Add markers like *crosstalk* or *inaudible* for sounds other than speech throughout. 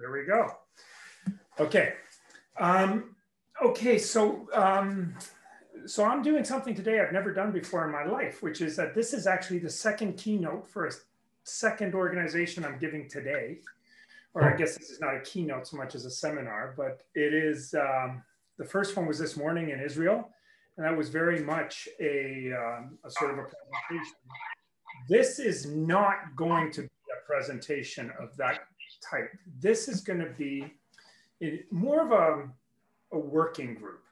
There we go. Okay. Um, okay, so um, so I'm doing something today I've never done before in my life, which is that this is actually the second keynote for a second organization I'm giving today. Or I guess this is not a keynote so much as a seminar, but it is um, the first one was this morning in Israel, and that was very much a, um, a sort of a presentation. This is not going to be a presentation of that type. This is going to be more of a, a working group.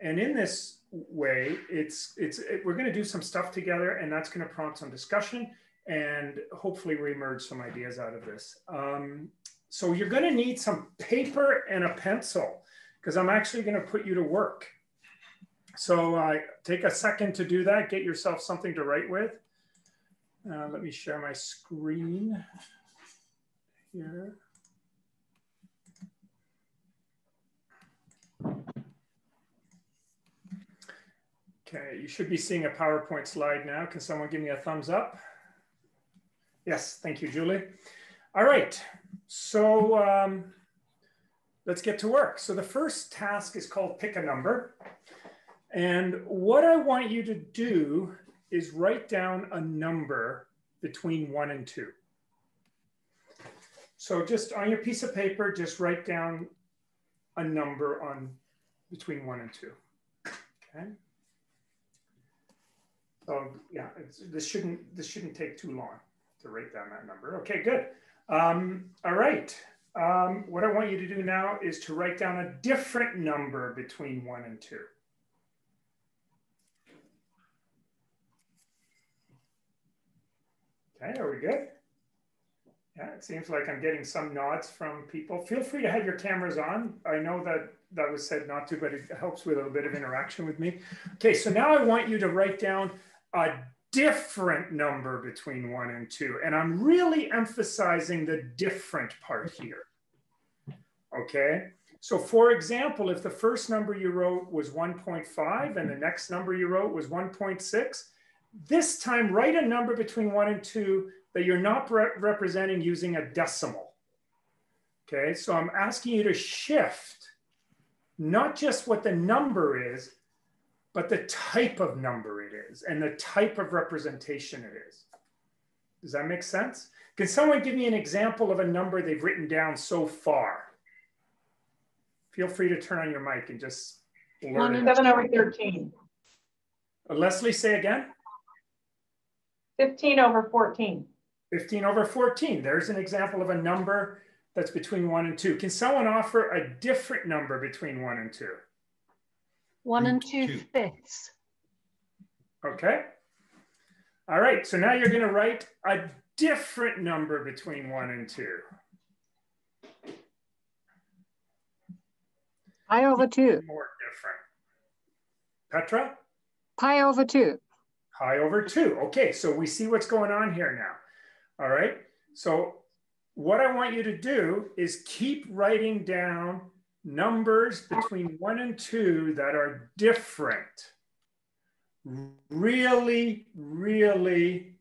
And in this way, it's it's it, we're going to do some stuff together, and that's going to prompt some discussion, and hopefully reemerge some ideas out of this. Um, so you're going to need some paper and a pencil because I'm actually going to put you to work. So uh, take a second to do that. Get yourself something to write with. Uh, let me share my screen here. Okay, you should be seeing a PowerPoint slide now. Can someone give me a thumbs up? Yes, thank you, Julie. All right, so um, let's get to work. So the first task is called pick a number. And what I want you to do is write down a number between one and two. So just on your piece of paper, just write down a number on between one and two, okay? So yeah, this shouldn't this shouldn't take too long to write down that number. Okay, good. Um, all right. Um, what I want you to do now is to write down a different number between one and two. Okay, are we good? Yeah, it seems like I'm getting some nods from people. Feel free to have your cameras on. I know that that was said not to, but it helps with a little bit of interaction with me. Okay, so now I want you to write down a different number between one and two. And I'm really emphasizing the different part here. Okay. So for example, if the first number you wrote was 1.5 and the next number you wrote was 1.6, this time write a number between one and two that you're not re representing using a decimal. Okay, so I'm asking you to shift not just what the number is, but the type of number it is and the type of representation it is. Does that make sense? Can someone give me an example of a number they've written down so far? Feel free to turn on your mic and just learn. Seven over 13. Uh, Leslie, say again. 15 over 14. 15 over 14. There's an example of a number that's between one and two. Can someone offer a different number between one and two? One and two, two. fifths. Okay. All right, so now you're gonna write a different number between one and two. Pi over two. More different. Petra? Pi over two. Pi over two. Okay, so we see what's going on here now. All right, so what I want you to do is keep writing down numbers between one and two that are different. Really, really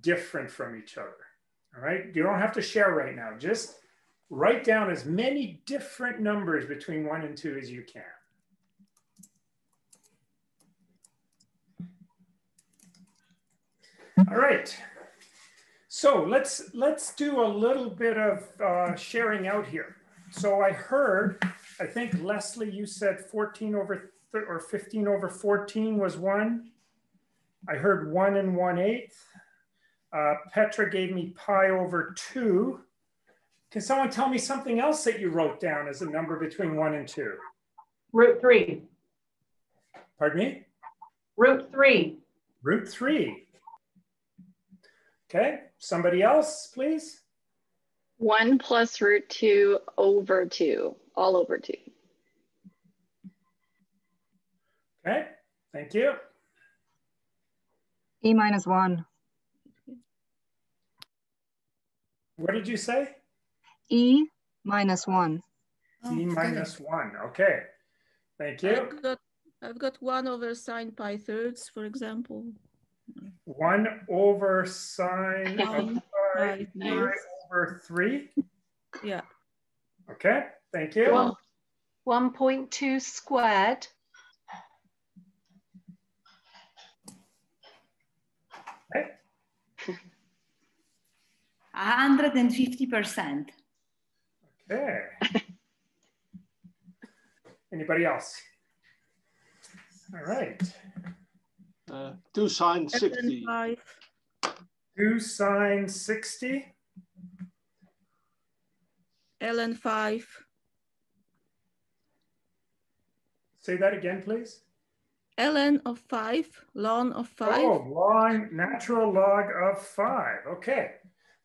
different from each other. All right, you don't have to share right now. Just write down as many different numbers between one and two as you can. All right. So let's let's do a little bit of uh, sharing out here. So I heard, I think Leslie, you said 14 over or 15 over 14 was one. I heard one and one eighth. Uh, Petra gave me pi over two. Can someone tell me something else that you wrote down as a number between one and two? Root three. Pardon me? Root three. Root three. Okay, somebody else, please. 1 plus root 2 over 2, all over 2. Okay, thank you. E minus 1. What did you say? E minus 1. E minus 1, okay. Thank you. I've got, I've got 1 over sine pi thirds, for example. 1 over sine of pi over 3. Yeah. Okay, thank you. One- 1.2 squared. hundred and fifty percent. Okay. Anybody else? All right. Uh, two sine 60. 5, Two sine 60. ln 5, Say that again, please. ln of 5, ln of 5. Oh, log, natural log of five. Okay,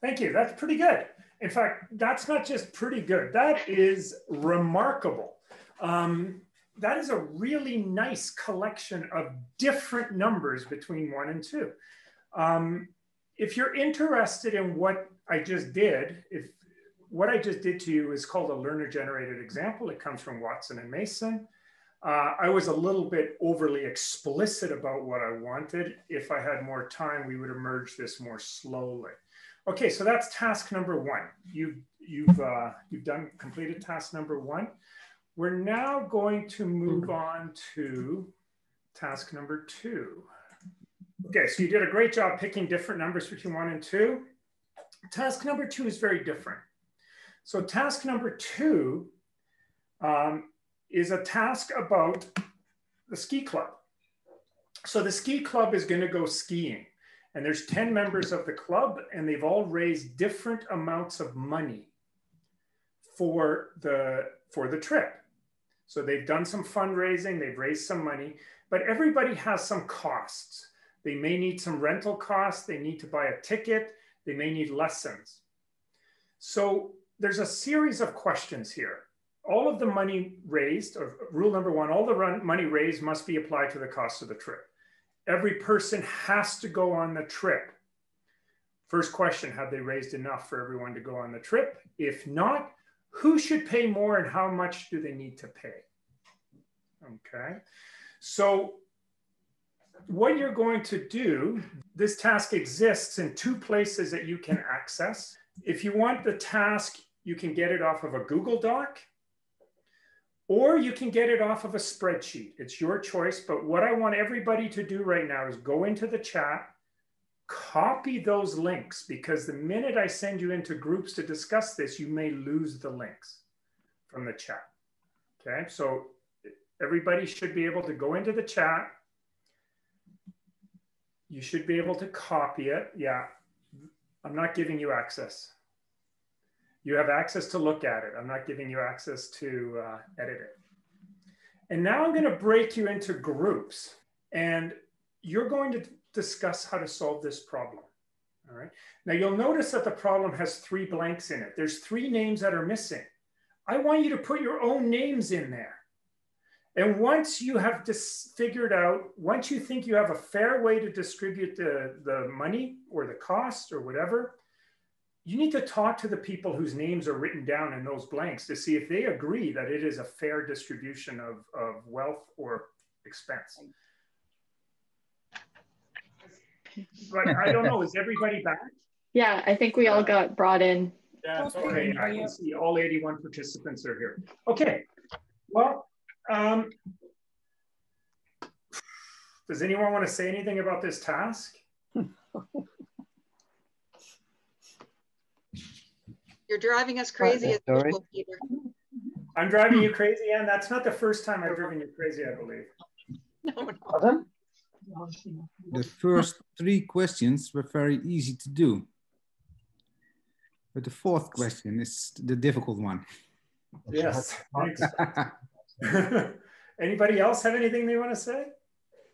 thank you. That's pretty good. In fact, that's not just pretty good, that is remarkable. Um, that is a really nice collection of different numbers between one and two. Um, if you're interested in what I just did, if what I just did to you is called a learner generated example, it comes from Watson and Mason. Uh, I was a little bit overly explicit about what I wanted. If I had more time, we would emerge this more slowly. Okay, so that's task number one. You've you've uh, you've done completed task number one. We're now going to move on to task number two. Okay, so you did a great job picking different numbers between one and two. Task number two is very different. So task number two um, is a task about the ski club. So the ski club is going to go skiing, and there's 10 members of the club, and they've all raised different amounts of money for the for the trip. So they've done some fundraising, they've raised some money, but everybody has some costs. They may need some rental costs, they need to buy a ticket, they may need lessons. So there's a series of questions here all of the money raised, or rule number one, all the run, money raised must be applied to the cost of the trip. Every person has to go on the trip. First question Have they raised enough for everyone to go on the trip? If not, who should pay more and how much do they need to pay? Okay. So, what you're going to do, this task exists in two places that you can access. If you want the task, you can get it off of a Google Doc or you can get it off of a spreadsheet. It's your choice. But what I want everybody to do right now is go into the chat, copy those links, because the minute I send you into groups to discuss this, you may lose the links from the chat. Okay, so everybody should be able to go into the chat. You should be able to copy it. Yeah, I'm not giving you access you have access to look at it. I'm not giving you access to uh, edit it. And now I'm going to break you into groups and you're going to discuss how to solve this problem. All right. Now you'll notice that the problem has three blanks in it. There's three names that are missing. I want you to put your own names in there. And once you have figured out, once you think you have a fair way to distribute the, the money or the cost or whatever, you need to talk to the people whose names are written down in those blanks to see if they agree that it is a fair distribution of, of wealth or expense. But I don't know, is everybody back? *laughs* Yeah, I think we all got brought in. Yeah, okay, I can see all 81 participants are here. Okay, well, um, does anyone want to say anything about this task? *laughs* You're driving us crazy as Sorry. usual, Peter. I'm driving you crazy, and that's not the first time I've driven you crazy, I believe. No, no. Pardon? The first three questions were very easy to do. But the fourth question is the difficult one. Yes. *laughs* Anybody else have anything they want to say?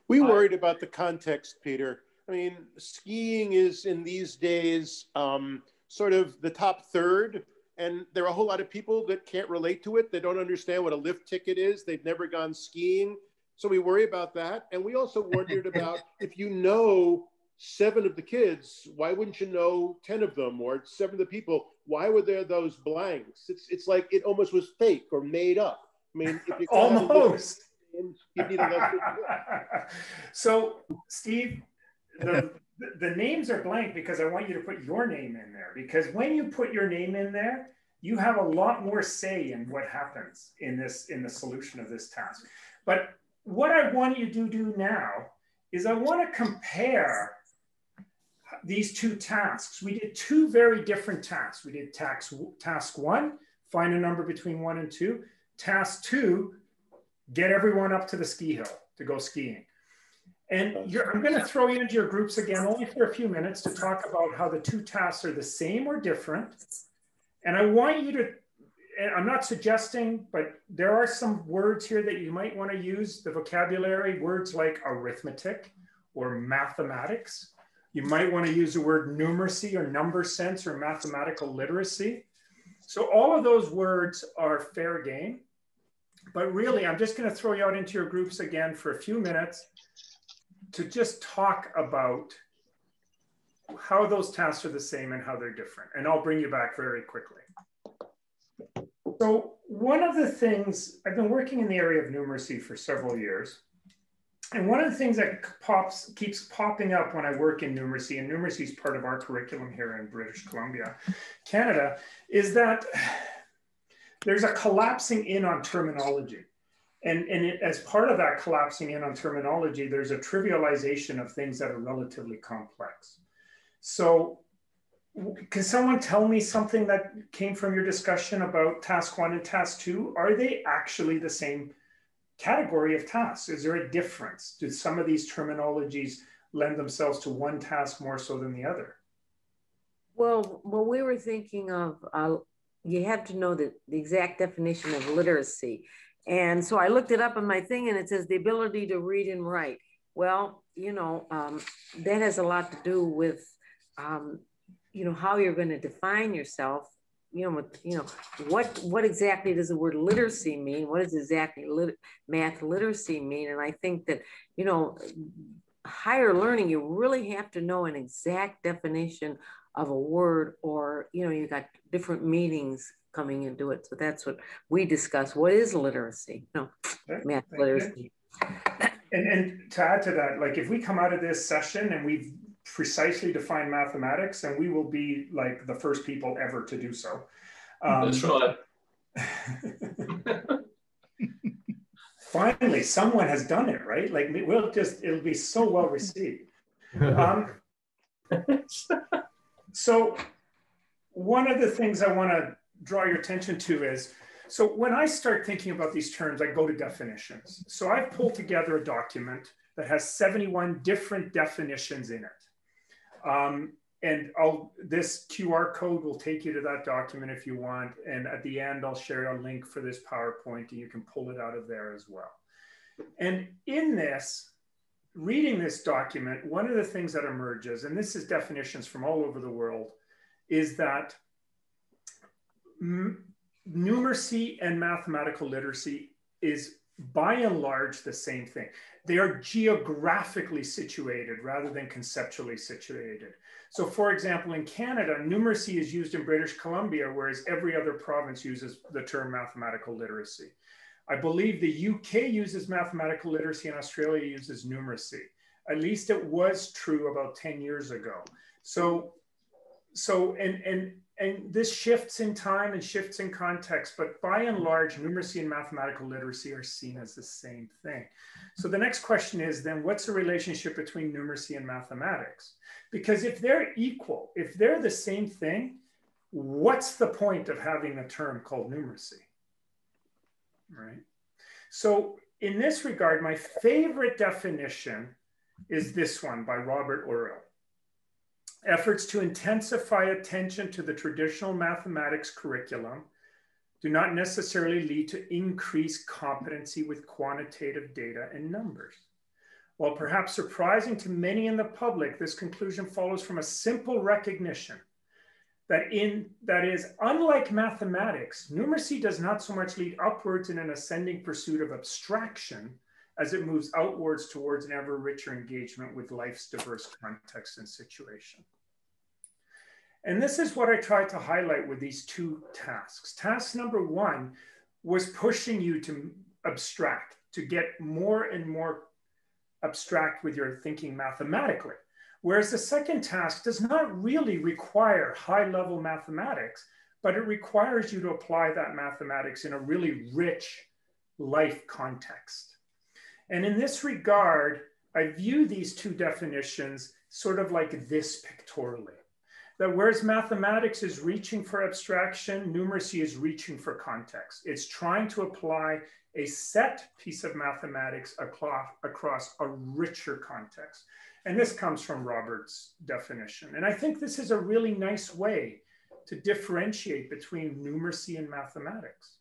We worried about the context, Peter. I mean, skiing is in these days um, sort of the top third, and there are a whole lot of people that can't relate to it. They don't understand what a lift ticket is. They've never gone skiing. So we worry about that. And we also wondered *laughs* about if you know seven of the kids, why wouldn't you know 10 of them or seven of the people? Why were there those blanks? It's, it's like it almost was fake or made up. I mean, if you Almost. you need a less- *laughs* so, Steve, the, the names are blank because I want you to put your name in there. Because when you put your name in there, you have a lot more say in what happens in this in the solution of this task. But what I want you to do now is I want to compare these two tasks. We did two very different tasks. We did task, task one, find a number between one and two. Task two, get everyone up to the ski hill to go skiing. And I'm going to throw you into your groups again, only for a few minutes, to talk about how the two tasks are the same or different. And I want you to, I'm not suggesting, but there are some words here that you might want to use the vocabulary, words like arithmetic or mathematics. You might want to use the word numeracy or number sense or mathematical literacy. So all of those words are fair game. But really, I'm just going to throw you out into your groups again for a few minutes to just talk about how those tasks are the same and how they're different. And I'll bring you back very quickly. So one of the things, I've been working in the area of numeracy for several years. And one of the things that pops keeps popping up when I work in numeracy, and numeracy is part of our curriculum here in British Columbia, Canada, is that there's a collapsing in on terminology. And, and it, as part of that collapsing in on terminology, there's a trivialization of things that are relatively complex. So can someone tell me something that came from your discussion about task one and task two? Are they actually the same category of tasks? Is there a difference? Do some of these terminologies lend themselves to one task more so than the other? Well, what we were thinking of, uh, you have to know the, the exact definition of literacy. And so I looked it up on my thing and it says the ability to read and write. Well, you know, um, that has a lot to do with, um, you know, how you're going to define yourself. You know, you know, what what exactly does the word literacy mean? What does exactly lit math literacy mean? And I think that, you know, higher learning, you really have to know an exact definition of a word or, you know, you got different meanings coming into it. So that's what we discuss. What is literacy? No, math literacy. And, and to add to that, like if we come out of this session and we've precisely defined mathematics, and we will be like the first people ever to do so. Um, that's right. *laughs* finally, someone has done it, right? Like we'll just, it'll be so well received. Um, *laughs* so one of the things I want to draw your attention to is, so when I start thinking about these terms, I go to definitions. So I've pulled together a document that has 71 different definitions in it. Um, and I'll, this QR code will take you to that document if you want. And at the end, I'll share a link for this PowerPoint and you can pull it out of there as well. And in this, reading this document, one of the things that emerges, and this is definitions from all over the world, is that numeracy and mathematical literacy is by and large the same thing. They are geographically situated rather than conceptually situated. So for example, in Canada, numeracy is used in British Columbia, whereas every other province uses the term mathematical literacy. I believe the UK uses mathematical literacy and Australia uses numeracy. At least it was true about 10 years ago. So, so and, and and this shifts in time and shifts in context, but by and large, numeracy and mathematical literacy are seen as the same thing. So the next question is then what's the relationship between numeracy and mathematics? Because if they're equal, if they're the same thing, what's the point of having a term called numeracy? Right. So in this regard, my favorite definition is this one by Robert Orrill. Efforts to intensify attention to the traditional mathematics curriculum do not necessarily lead to increased competency with quantitative data and numbers. While perhaps surprising to many in the public, this conclusion follows from a simple recognition that in that is unlike mathematics, numeracy does not so much lead upwards in an ascending pursuit of abstraction as it moves outwards towards an ever richer engagement with life's diverse contexts and situation. And this is what I tried to highlight with these two tasks. Task number one was pushing you to abstract, to get more and more abstract with your thinking mathematically. Whereas the second task does not really require high level mathematics, but it requires you to apply that mathematics in a really rich life context. And in this regard, I view these two definitions sort of like this pictorially. That whereas mathematics is reaching for abstraction, numeracy is reaching for context. It's trying to apply a set piece of mathematics across, across a richer context. And this comes from Robert's definition. And I think this is a really nice way to differentiate between numeracy and mathematics.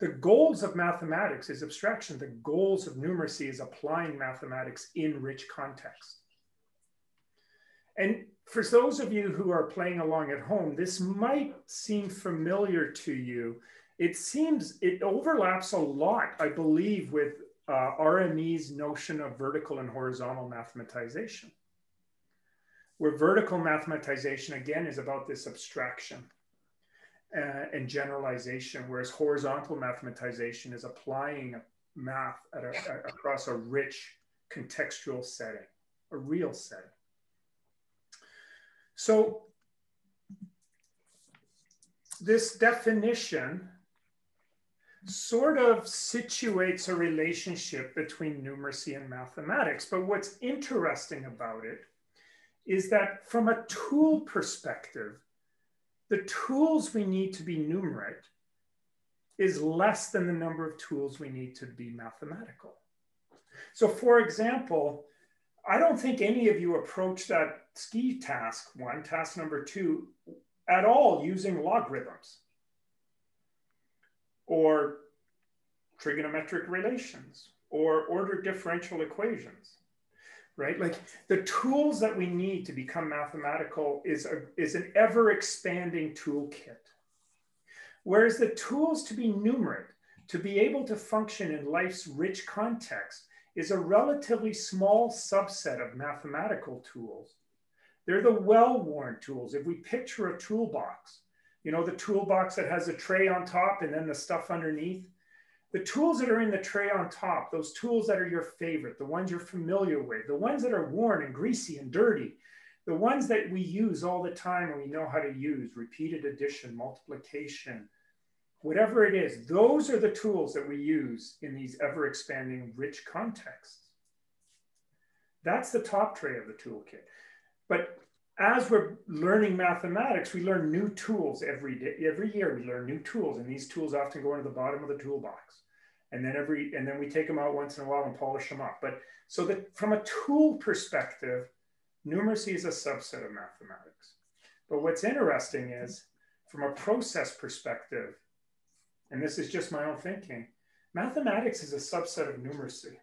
The goals of mathematics is abstraction. The goals of numeracy is applying mathematics in rich context. And for those of you who are playing along at home, this might seem familiar to you. It seems it overlaps a lot, I believe, with uh, RME's notion of vertical and horizontal mathematization, where vertical mathematization, again, is about this abstraction uh, and generalization, whereas horizontal mathematization is applying math a, a, across a rich contextual setting, a real setting. So this definition sort of situates a relationship between numeracy and mathematics. But what's interesting about it is that from a tool perspective, the tools we need to be numerate is less than the number of tools we need to be mathematical. So for example, I don't think any of you approach that ski task one, task number two, at all using logarithms or trigonometric relations or order differential equations right? Like the tools that we need to become mathematical is a, is an ever expanding toolkit. Whereas the tools to be numerate to be able to function in life's rich context is a relatively small subset of mathematical tools they're the well-worn tools if we picture a toolbox you know, the toolbox that has a tray on top and then the stuff underneath. The tools that are in the tray on top, those tools that are your favorite, the ones you're familiar with, the ones that are worn and greasy and dirty, the ones that we use all the time and we know how to use, repeated addition, multiplication, whatever it is, those are the tools that we use in these ever expanding rich contexts. That's the top tray of the toolkit. But as we're learning mathematics, we learn new tools every day. Every year, we learn new tools, and these tools often go into the bottom of the toolbox. And then every and then we take them out once in a while and polish them up. But so that from a tool perspective, numeracy is a subset of mathematics. But what's interesting is from a process perspective, and this is just my own thinking, mathematics is a subset of numeracy.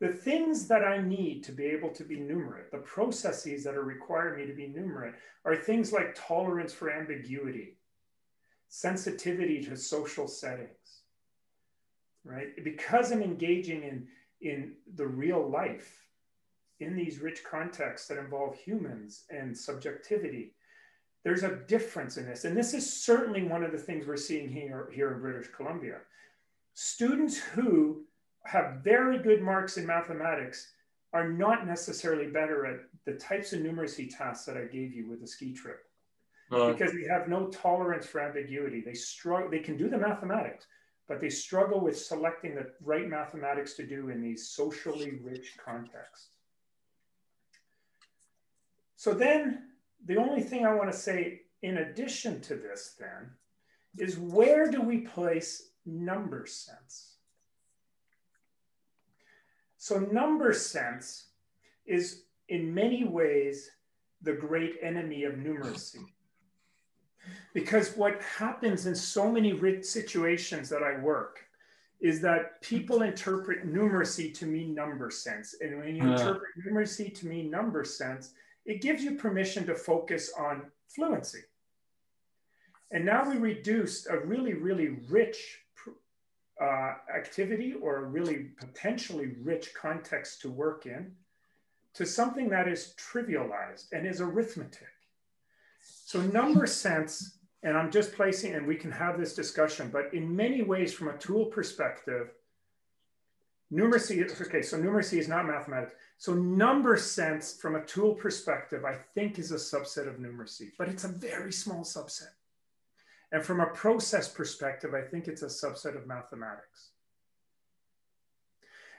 The things that I need to be able to be numerate, the processes that are required me to be numerate, are things like tolerance for ambiguity, sensitivity to social settings, right? Because I'm engaging in, in the real life, in these rich contexts that involve humans and subjectivity, there's a difference in this. And this is certainly one of the things we're seeing here, here in British Columbia. Students who have very good marks in mathematics are not necessarily better at the types of numeracy tasks that I gave you with the ski trip. Uh, because they have no tolerance for ambiguity. They struggle, they can do the mathematics, but they struggle with selecting the right mathematics to do in these socially rich contexts. So then the only thing I want to say in addition to this then is where do we place number sense? So number sense is in many ways the great enemy of numeracy. Because what happens in so many situations that I work is that people interpret numeracy to mean number sense. And when you uh. interpret numeracy to mean number sense, it gives you permission to focus on fluency. And now we reduced a really, really rich uh, activity or a really potentially rich context to work in to something that is trivialized and is arithmetic. So number sense, and I'm just placing, and we can have this discussion, but in many ways from a tool perspective, numeracy, is okay, so numeracy is not mathematics. So number sense from a tool perspective, I think is a subset of numeracy, but it's a very small subset. And from a process perspective, I think it's a subset of mathematics.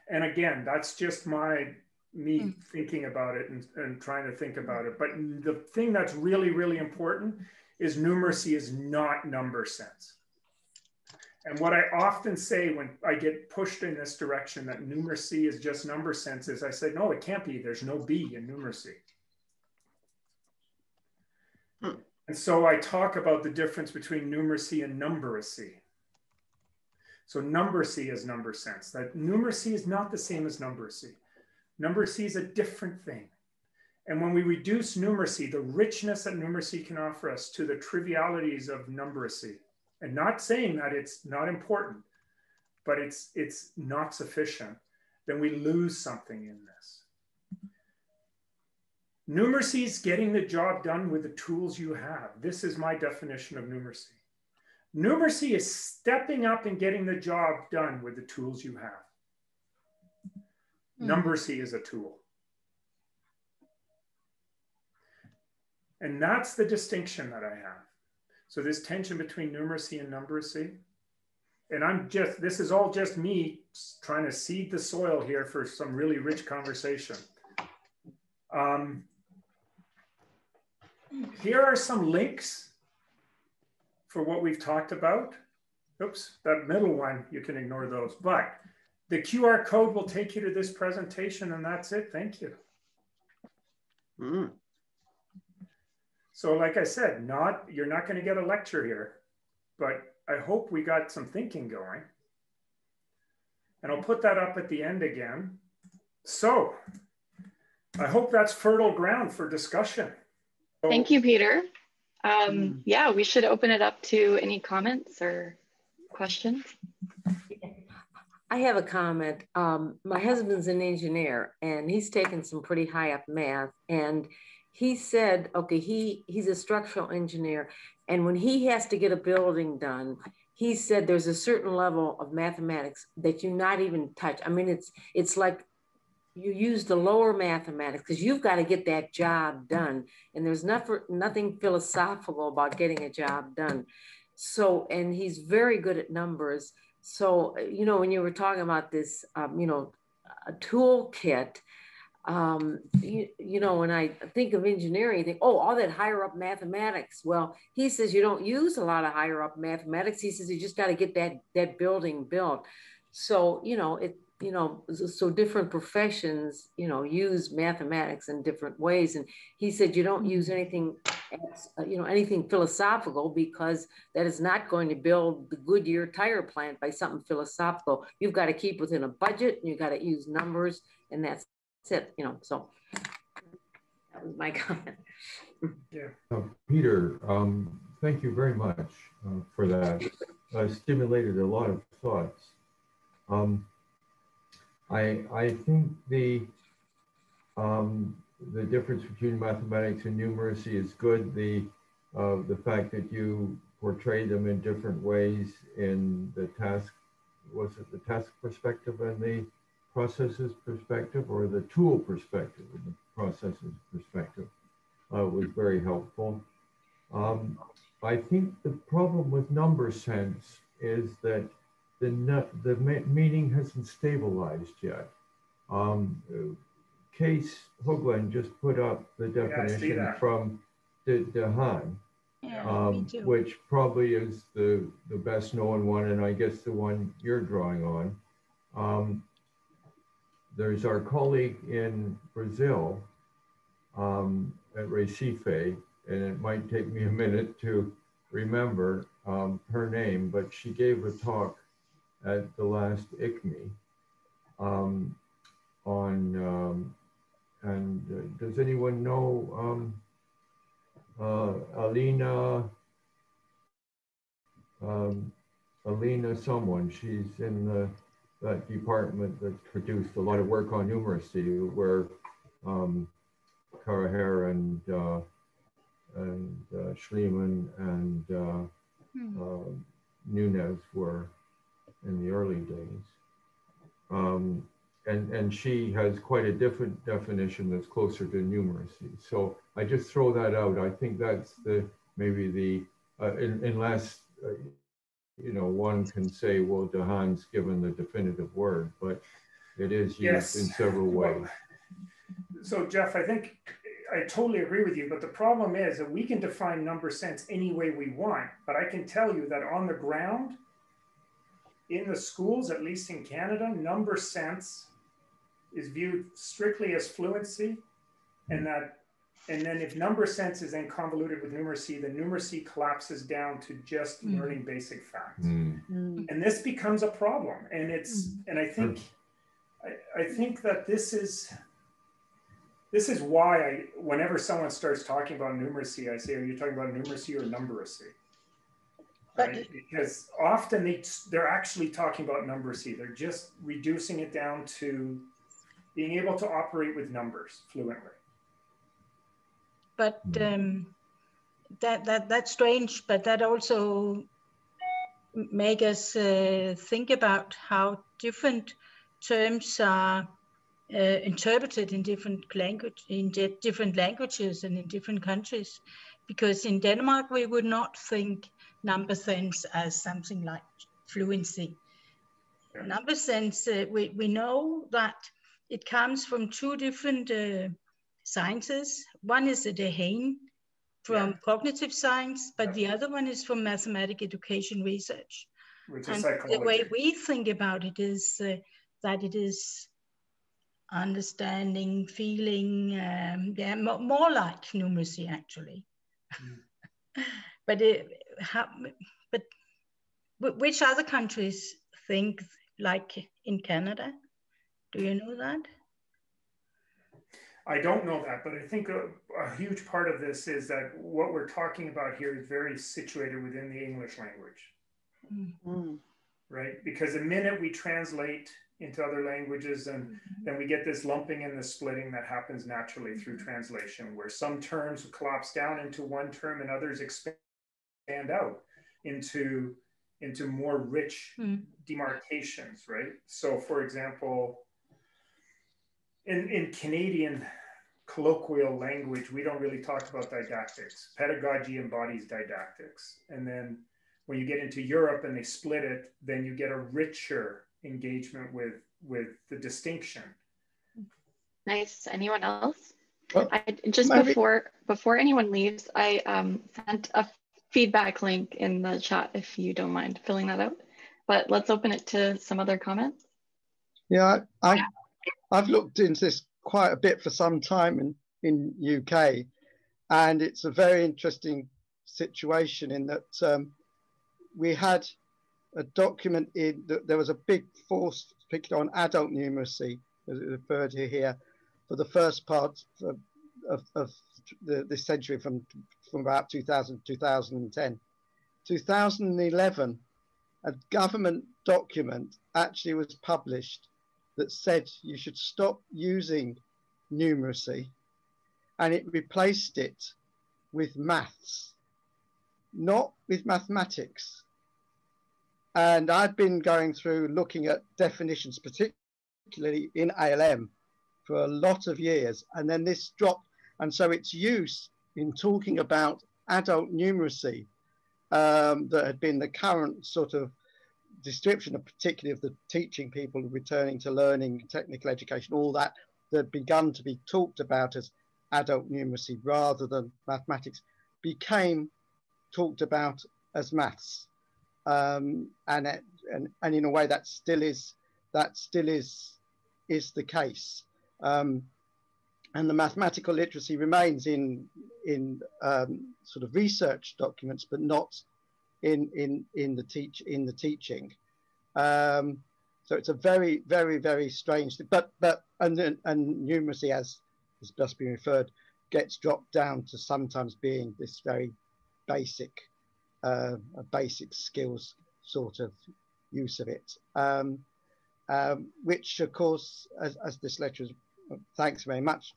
And again, that's just my me Mm. thinking about it and, and trying to think about it. But the thing that's really, really important is numeracy is not number sense. And what I often say when I get pushed in this direction that numeracy is just number sense is I say, no, it can't be. There's no B in numeracy. And so I talk about the difference between numeracy and numberacy. So numberacy is number sense. That numeracy is not the same as numberacy. Numberacy is a different thing. And when we reduce numeracy, the richness that numeracy can offer us to the trivialities of numberacy, and not saying that it's not important, but it's it's not sufficient, then we lose something in this. Numeracy is getting the job done with the tools you have. This is my definition of numeracy. Numeracy is stepping up and getting the job done with the tools you have. Numeracy is a tool. And that's the distinction that I have. So this tension between numeracy and numberacy. And I'm just, this is all just me trying to seed the soil here for some really rich conversation. Um, here are some links for what we've talked about. Oops, that middle one, you can ignore those. But the QR code will take you to this presentation and that's it. Thank you. Mm. So like I said, not you're not going to get a lecture here, but I hope we got some thinking going. And I'll put that up at the end again. So I hope that's fertile ground for discussion. Thank you, Peter. Um, yeah, we should open it up to any comments or questions. I have a comment. Um, my husband's an engineer and he's taken some pretty high up math. And he said, okay, he he's a structural engineer. And when he has to get a building done, he said there's a certain level of mathematics that you not even touch. I mean, it's it's like you use the lower mathematics because you've got to get that job done. And there's nothing nothing philosophical about getting a job done. So, and he's very good at numbers. So, you know, when you were talking about this, um, you know, a toolkit, um, you, you know, when I think of engineering, I think, oh, all that higher up mathematics. Well, he says you don't use a lot of higher up mathematics. He says you just got to get that that building built. So, you know, it, you know, so, so different professions, you know, use mathematics in different ways. And he said you don't use anything, else, uh, you know, anything philosophical because that is not going to build the Goodyear tire plant by something philosophical. You've got to keep within a budget and you've got to use numbers and that's it, you know, so that was my *laughs* comment. Uh, Peter, um, thank you very much uh, for that. Uh, stimulated a lot of thoughts. Um, I, I think the, um, the difference between mathematics and numeracy is good. The, uh, the fact that you portray them in different ways in the task, was it the task perspective and the processes perspective or the tool perspective and the processes perspective uh, was very helpful. Um, I think the problem with number sense is that the, nu- the me- meaning hasn't stabilized yet. Um, Kees Hoogland just put up the definition that. from De, Dehaene, Yeah, um, which probably is the, the best known one, and I guess the one you're drawing on. Um, there's our colleague in Brazil um, at Recife, and it might take me a minute to remember um, her name, but she gave a talk at the last ICME um, on, um, and uh, does anyone know um, uh, Alina, um, Alina someone, she's in the, that department that's produced a lot of work on numeracy where um, Carraher and, uh, and uh, Schliemann and uh, Hmm. uh, Nunes were in the early days. Um, and, and she has quite a different definition that's closer to numeracy. So I just throw that out. I think that's the maybe the uh, in, unless uh, you know one can say, well, Dehaene's given the definitive word, but it is used Yes. in several ways. So Jeff, I think I totally agree with you, but the problem is that we can define number sense any way we want. But I can tell you that on the ground, in the schools, at least in Canada, number sense is viewed strictly as fluency, and that and then if number sense is then convoluted with numeracy, the numeracy collapses down to just Mm. learning basic facts. Mm. and this becomes a problem and it's and i think I, I think that this is this is why I, whenever someone starts talking about numeracy i say are you talking about numeracy or numberacy right? because often they they're actually talking about numberacy they're just reducing it down to being able to operate with numbers fluently But um, that that that's strange. But that also make us uh, think about how different terms are uh, interpreted in different language in di- different languages and in different countries. Because in Denmark we would not think number sense as something like fluency. Number sense, uh, we, we know that it comes from two different uh, sciences. One is the Dehaene from cognitive science, but the other one is from mathematic education research. which is And the way we think about it is uh, that it is understanding, feeling, um, yeah, mo- more like numeracy actually. *laughs* but it, how, but wh- which other countries think like in Canada? Do you know that? I don't know that, but I think a, a huge part of this is that what we're talking about here is very situated within the English language, mm. right? Because the minute we translate into other languages, and mm-hmm. then we get this lumping and the splitting that happens naturally through mm-hmm. translation, where some terms collapse down into one term and others expand out into into more rich Mm. demarcations, right? So, for example, in, in Canadian colloquial language, we don't really talk about didactics. Pedagogy embodies didactics. And then when you get into Europe and they split it, then you get a richer engagement with, with the distinction. Nice. Anyone else? Well, I, just maybe- before before anyone leaves, I um, sent a feedback link in the chat if you don't mind filling that out. But let's open it to some other comments. Yeah, I, I've looked into this quite a bit for some time in, in UK, and it's a very interesting situation in that um, we had a document in that there was a big force picked on adult numeracy, as it referred to here, for the first part of, of, of the, this century from, from about 2000 2010. 2011, a government document actually was published that said you should stop using numeracy and it replaced it with maths, not with mathematics. And I've been going through looking at definitions, particularly in ALM, for a lot of years. And then this dropped. And so its use in talking about adult numeracy um, that had been the current sort of description of particularly of the teaching people returning to learning, technical education, all that that had begun to be talked about as adult numeracy rather than mathematics became talked about as maths. Um, and, it- and, and in a way that still is, that still is, is the case. Um, and the mathematical literacy remains in, in um, sort of research documents, but not in in in the teach in the teaching. Um, so it's a very very very strange thing. But but and and numeracy as has just been referred gets dropped down to sometimes being this very basic uh, a basic skills sort of use of it. Um, um, which of course, as, as this lecturer, thanks very much,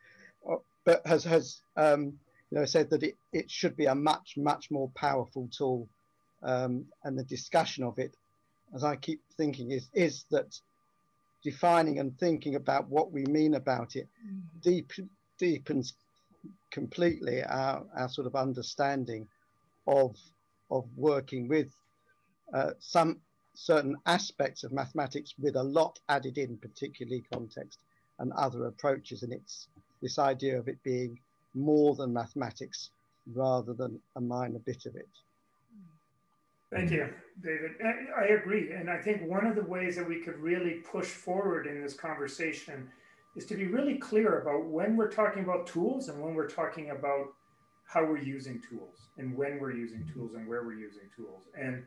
uh, but has has um, you know said that it, it should be a much much more powerful tool. Um, and the discussion of it, as I keep thinking, is is that defining and thinking about what we mean about it deep, deepens completely our, our sort of understanding of, of working with uh, some certain aspects of mathematics with a lot added in, particularly context and other approaches. And it's this idea of it being more than mathematics rather than a minor bit of it. Thank you, David. I agree. And I think one of the ways that we could really push forward in this conversation is to be really clear about when we're talking about tools and when we're talking about how we're using tools and when we're using tools and where we're using tools. And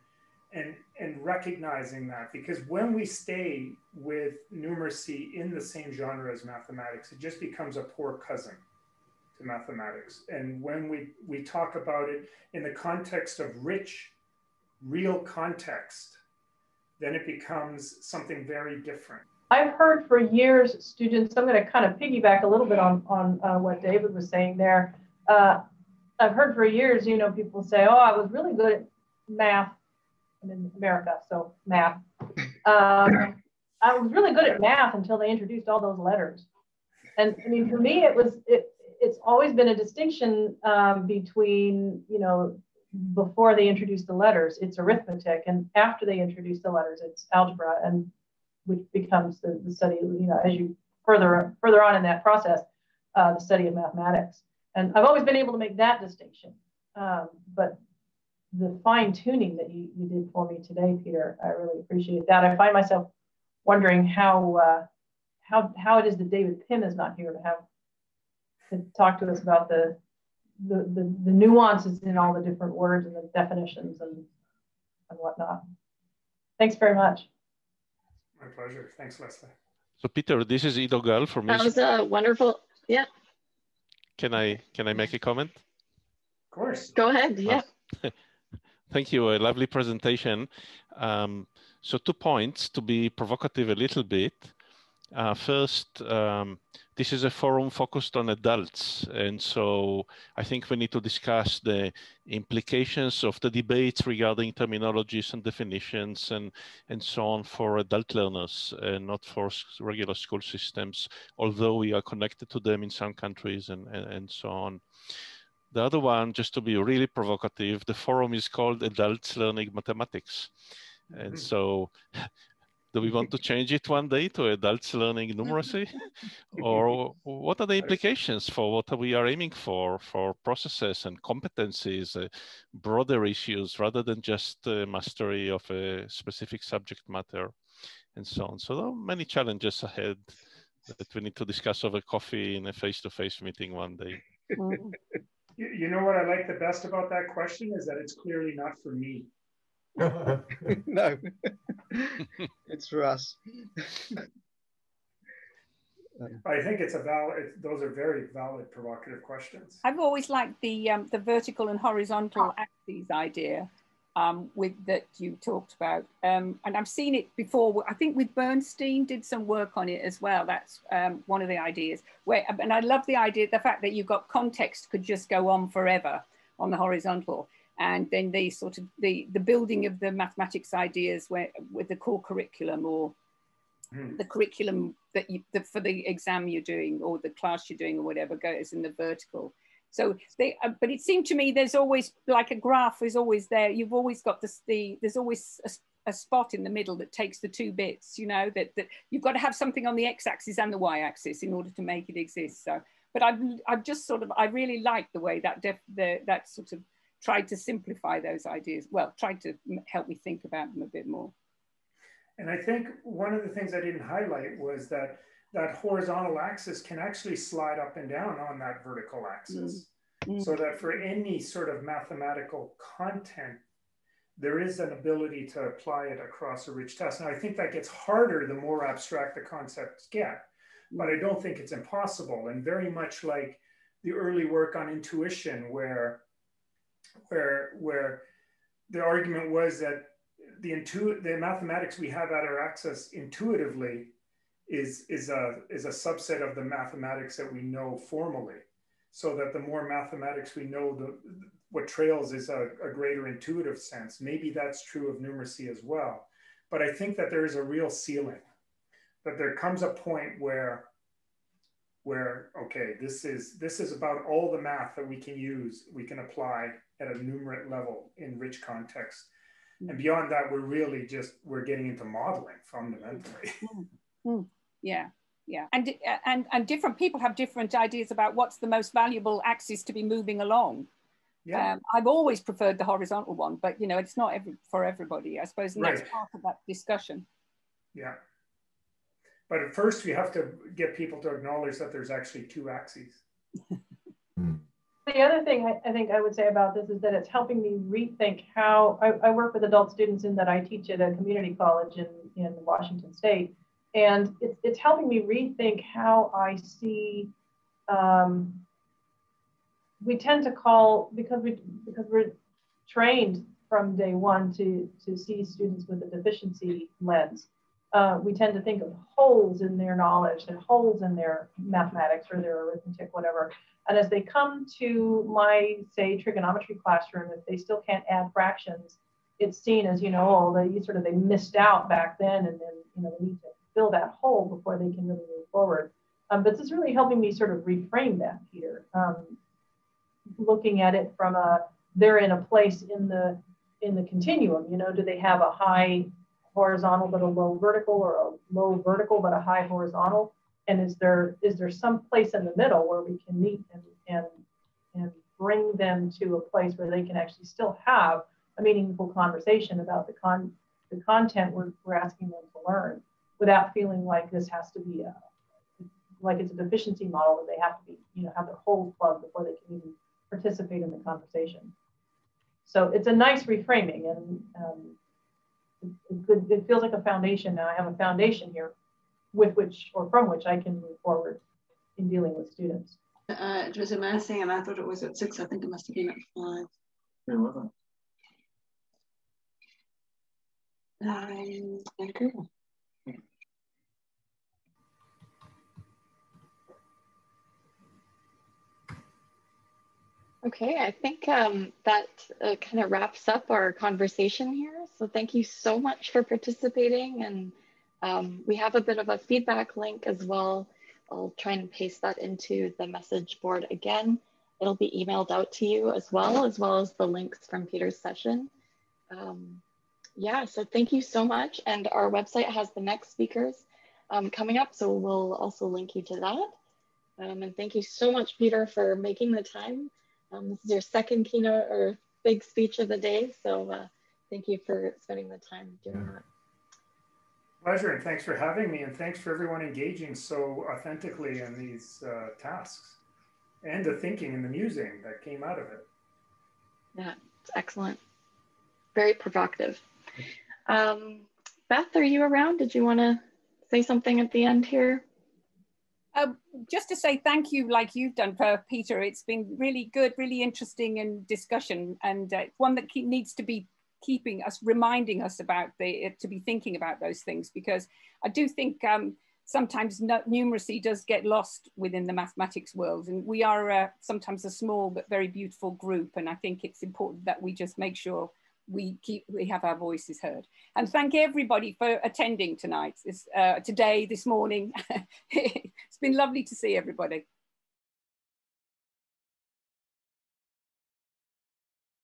and and recognizing that because when we stay with numeracy in the same genre as mathematics, it just becomes a poor cousin to mathematics. And when we we talk about it in the context of rich, real context, then it becomes something very different. I've heard for years students, I'm going to kind of piggyback a little bit on, on uh, what David was saying there. Uh, I've heard for years, you know, people say, oh, I was really good at math in America, so math. Um, I was really good at math until they introduced all those letters. And I mean, for me, it was it. It's always been a distinction um, between you know before they introduced the letters, it's arithmetic, and after they introduced the letters, it's algebra, and which becomes the, the study. You know, as you further further on in that process, uh, the study of mathematics. And I've always been able to make that distinction. Um, but the fine tuning that you, you did for me today, Peter. I really appreciate that. I find myself wondering how uh, how how it is that David Pym is not here to have to talk to us about the the, the, the nuances in all the different words and the definitions and and whatnot. Thanks very much. My pleasure. Thanks, Leslie. So Peter, this is Iddo Gal from. That was a wonderful. Yeah. Can I can I make a comment? Of course. Go ahead. Yeah. *laughs* Thank you. A lovely presentation. Um, so two points to be provocative a little bit. Uh, first, um, this is a forum focused on adults. And so I think we need to discuss the implications of the debates regarding terminologies and definitions and, and so on for adult learners and not for regular school systems, although we are connected to them in some countries and, and, and so on. The other one, just to be really provocative, the forum is called Adults Learning Mathematics. And mm-hmm. so do we want to change it one day to adults learning numeracy *laughs* or what are the implications for what we are aiming for for processes and competencies uh, broader issues rather than just uh, mastery of a specific subject matter and so on so there are many challenges ahead that we need to discuss over coffee in a face-to-face -face meeting one day mm-hmm. You, you know what I like the best about that question is that it's clearly not for me. *laughs* no, *laughs* it's for us. I think it's a valid. those are very valid, provocative questions. I've always liked the um, the vertical and horizontal axes idea um, with that you talked about. Um, and I've seen it before. I think with Bernstein did some work on it as well. That's um, one of the ideas. Where and I love the idea, the fact that you've got context could just go on forever on the horizontal, and then the sort of the the building of the mathematics ideas where with the core curriculum or mm. the curriculum that you the, for the exam you're doing or the class you're doing or whatever goes in the vertical so they, uh, but it seemed to me there's always like a graph is always there. You've always got this, the, there's always a, a spot in the middle that takes the two bits, you know, that, that you've got to have something on the x-axis and the y-axis in order to make it exist. So, but I've, I've just sort of, I really like the way that def, the, that sort of tried to simplify those ideas. Well, tried to help me think about them a bit more. And I think one of the things I didn't highlight was that that horizontal axis can actually slide up and down on that vertical axis. Mm. So that for any sort of mathematical content, there is an ability to apply it across a rich test. Now, I think that gets harder the more abstract the concepts get, but I don't think it's impossible. And very much like the early work on intuition, where, where, where the argument was that the, intu- the mathematics we have at our access intuitively is, is, a, is a subset of the mathematics that we know formally. So that the more mathematics we know, the, what trails is a, a greater intuitive sense. Maybe that's true of numeracy as well. But I think that there is a real ceiling. that there comes a point where where okay this is this is about all the math that we can use we can apply at a numerate level in rich context and beyond that we're really just we're getting into modeling fundamentally hmm. Mm, yeah yeah and and and different people have different ideas about what's the most valuable axis to be moving along yeah. Um, I've always preferred the horizontal one, but you know, it's not every, for everybody, I suppose, and right. that's part of that discussion. Yeah. But at first, we have to get people to acknowledge that there's actually two axes. *laughs* the other thing I, I, think I would say about this is that it's helping me rethink how I, I, work with adult students in that I teach at a community college in, in Washington State. And it's, it's helping me rethink how I see um, we tend to call because we because we're trained from day one to to see students with a deficiency lens. Uh, we tend to think of holes in their knowledge and holes in their mathematics or their arithmetic, whatever. And as they come to my, say, trigonometry classroom, if they still can't add fractions, it's seen as, you know, oh, they sort of they missed out back then, and then you know they need to fill that hole before they can really move forward. Um, but this is really helping me sort of reframe that, Peter. Um, looking at it from a they're in a place in the in the continuum you know do they have a high horizontal but a low vertical or a low vertical but a high horizontal and is there is there some place in the middle where we can meet and and and bring them to a place where they can actually still have a meaningful conversation about the con the content we're, we're asking them to learn without feeling like this has to be a like it's a deficiency model that they have to be you know have their holes plugged before they can even participate in the conversation. So it's a nice reframing and um, it, it, it feels like a foundation now. I have a foundation here with which or from which I can move forward in dealing with students. Uh, it was amazing and I thought it was at six. I think it must have been at five. It wasn't. Um, Vancouver. Okay, I think um, that uh, kind of wraps up our conversation here. So thank you so much for participating. And um, we have a bit of a feedback link as well. I'll try and paste that into the message board again. It'll be emailed out to you as well, as well as the links from Peter's session. Um, yeah, so thank you so much. And our website has the next speakers um, coming up, so we'll also link you to that. Um, and thank you so much, Peter, for making the time. Um, this is your second keynote or big speech of the day. So uh, thank you for spending the time doing that. Pleasure, and thanks for having me, and thanks for everyone engaging so authentically in these uh, tasks and the thinking and the musing that came out of it. Yeah, it's excellent. Very provocative. Um, Beth, are you around? Did you want to say something at the end here? Um, just to say thank you, like you've done, Peter. It's been really good, really interesting and discussion, and uh, one that needs to be keeping us, reminding us about the to be thinking about those things because I do think um, sometimes numeracy does get lost within the mathematics world, and we are uh, sometimes a small but very beautiful group, and I think it's important that we just make sure we keep we have our voices heard. And thank everybody for attending tonight. This uh, today this morning. *laughs* It's been lovely to see everybody